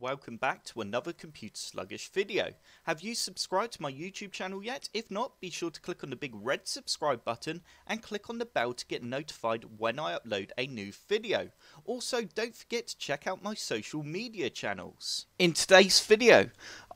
Welcome back to another Computer Sluggish video. Have you subscribed to my YouTube channel yet? If not, be sure to click on the big red subscribe button and click on the bell to get notified when I upload a new video. Also, don't forget to check out my social media channels. In today's video,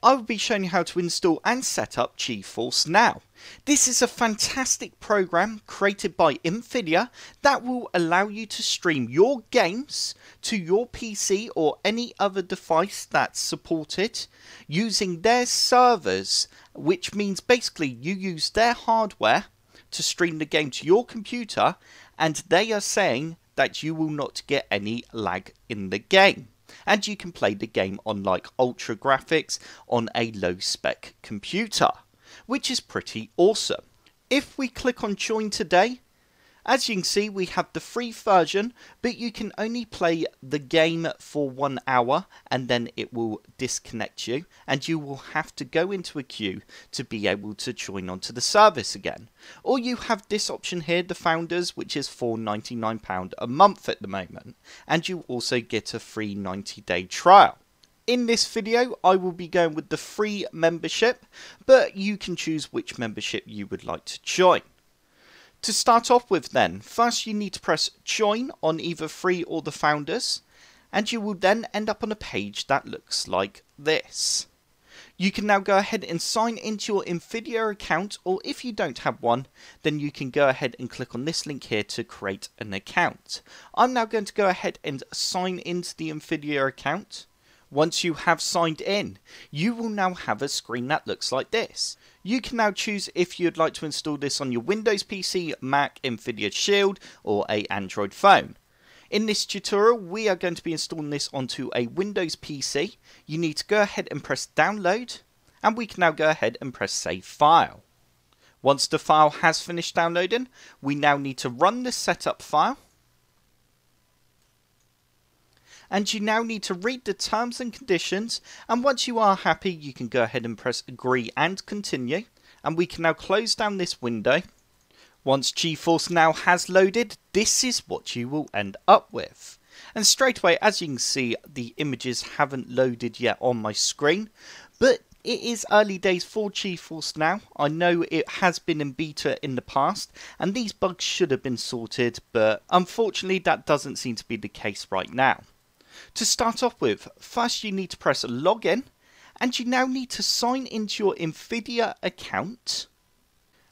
I will be showing you how to install and set up GeForce Now. This is a fantastic program created by Nvidia that will allow you to stream your games to your PC or any other device that's supported using their servers, which means basically you use their hardware to stream the game to your computer and they are saying that you will not get any lag in the game and you can play the game on like ultra graphics on a low spec computer, which is pretty awesome. If we click on join today, as you can see, we have the free version, but you can only play the game for one hour and then it will disconnect you, and you will have to go into a queue to be able to join onto the service again. Or you have this option here, the Founders, which is for £99 a month at the moment, and you also get a free 90 day trial. In this video, I will be going with the free membership, but you can choose which membership you would like to join. To start off with then, first you need to press join on either free or the founders, and you will then end up on a page that looks like this. You can now go ahead and sign into your NVIDIA account, or if you don't have one, then you can go ahead and click on this link here to create an account. I'm now going to go ahead and sign into the NVIDIA account. Once you have signed in, you will now have a screen that looks like this. You can now choose if you'd like to install this on your Windows PC, Mac, NVIDIA Shield, or a Android phone. In this tutorial, we are going to be installing this onto a Windows PC. You need to go ahead and press download, and we can now go ahead and press save file. Once the file has finished downloading, we now need to run the setup file and you now need to read the terms and conditions and once you are happy you can go ahead and press agree and continue and we can now close down this window. Once GeForce Now has loaded, this is what you will end up with. And straight away, as you can see, the images haven't loaded yet on my screen, but it is early days for GeForce Now. I know it has been in beta in the past, and these bugs should have been sorted, but unfortunately that doesn't seem to be the case right now. To start off with, first you need to press login and you now need to sign into your NVIDIA account.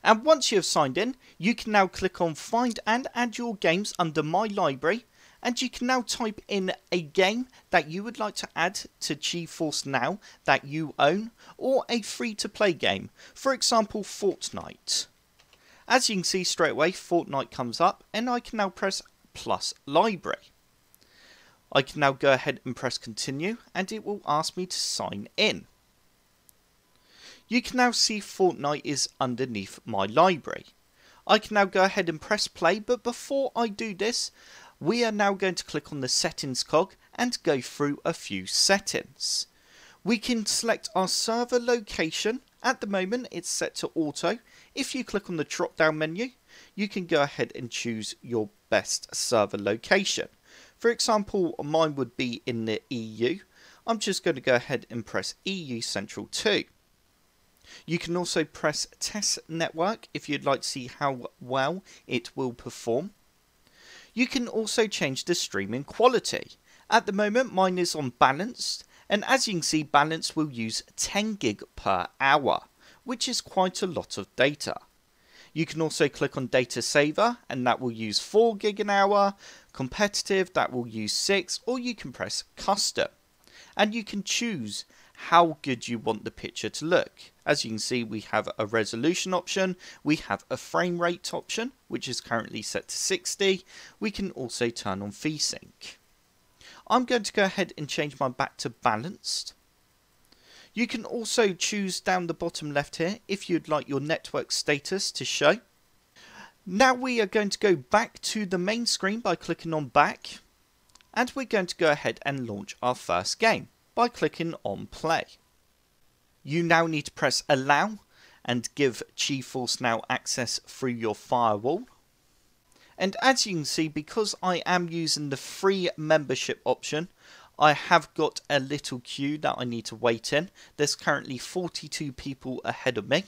And once you have signed in, you can now click on find and add your games under my library and you can now type in a game that you would like to add to GeForce Now that you own or a free to play game, for example Fortnite. As you can see straight away Fortnite comes up and I can now press plus library. I can now go ahead and press continue and it will ask me to sign in. You can now see Fortnite is underneath my library. I can now go ahead and press play but before I do this we are now going to click on the settings cog and go through a few settings. We can select our server location. At the moment it's set to auto. If you click on the drop down menu you can go ahead and choose your best server location. For example, mine would be in the EU. I'm just going to go ahead and press EU Central 2. You can also press Test Network if you'd like to see how well it will perform. You can also change the streaming quality. At the moment mine is on balanced and as you can see balanced will use 10 gig per hour which is quite a lot of data. You can also click on data saver and that will use 4 gig an hour, competitive that will use 6 or you can press custom and you can choose how good you want the picture to look. As you can see we have a resolution option, we have a frame rate option which is currently set to 60, we can also turn on VSync. I'm going to go ahead and change mine back to balanced you can also choose down the bottom left here if you'd like your network status to show. Now we are going to go back to the main screen by clicking on back and we're going to go ahead and launch our first game by clicking on play. You now need to press allow and give GeForce Now access through your firewall. And as you can see, because I am using the free membership option, I have got a little queue that I need to wait in. There's currently 42 people ahead of me.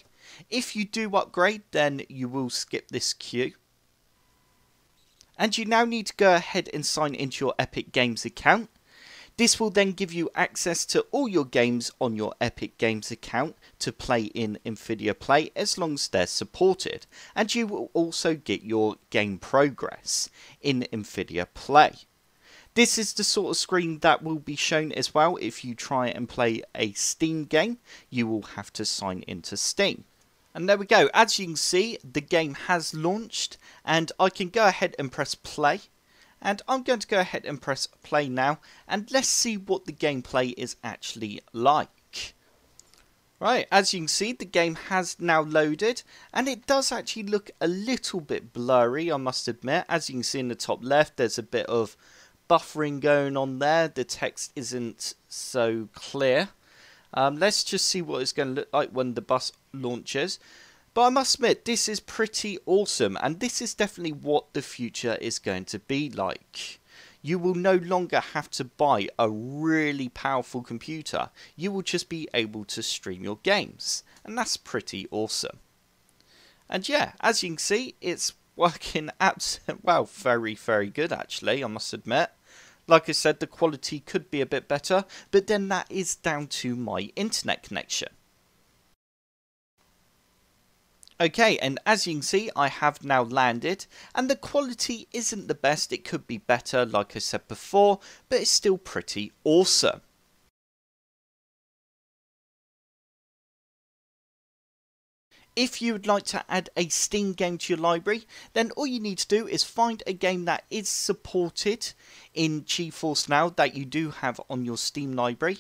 If you do upgrade, then you will skip this queue. And you now need to go ahead and sign into your Epic Games account. This will then give you access to all your games on your Epic Games account to play in NVIDIA Play as long as they're supported. And you will also get your game progress in NVIDIA Play. This is the sort of screen that will be shown as well if you try and play a Steam game. You will have to sign into Steam. And there we go. As you can see, the game has launched and I can go ahead and press play. And I'm going to go ahead and press play now and let's see what the gameplay is actually like. Right, as you can see, the game has now loaded, and it does actually look a little bit blurry, I must admit. As you can see in the top left, there's a bit of buffering going on there. The text isn't so clear. Um, let's just see what it's going to look like when the bus launches. But I must admit, this is pretty awesome, and this is definitely what the future is going to be like. You will no longer have to buy a really powerful computer. You will just be able to stream your games, and that's pretty awesome. And yeah, as you can see, it's working absolutely well, very, very good actually, I must admit. Like I said, the quality could be a bit better, but then that is down to my internet connection. Okay, and as you can see, I have now landed, and the quality isn't the best, it could be better, like I said before, but it's still pretty awesome. If you would like to add a Steam game to your library, then all you need to do is find a game that is supported in GeForce Now that you do have on your Steam library.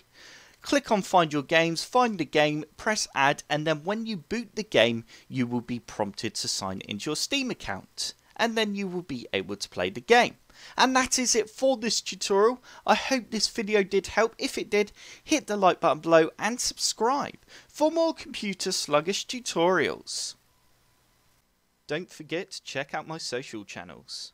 Click on Find Your Games, find the game, press Add, and then when you boot the game, you will be prompted to sign into your Steam account. And then you will be able to play the game. And that is it for this tutorial. I hope this video did help. If it did, hit the like button below and subscribe for more computer sluggish tutorials. Don't forget to check out my social channels.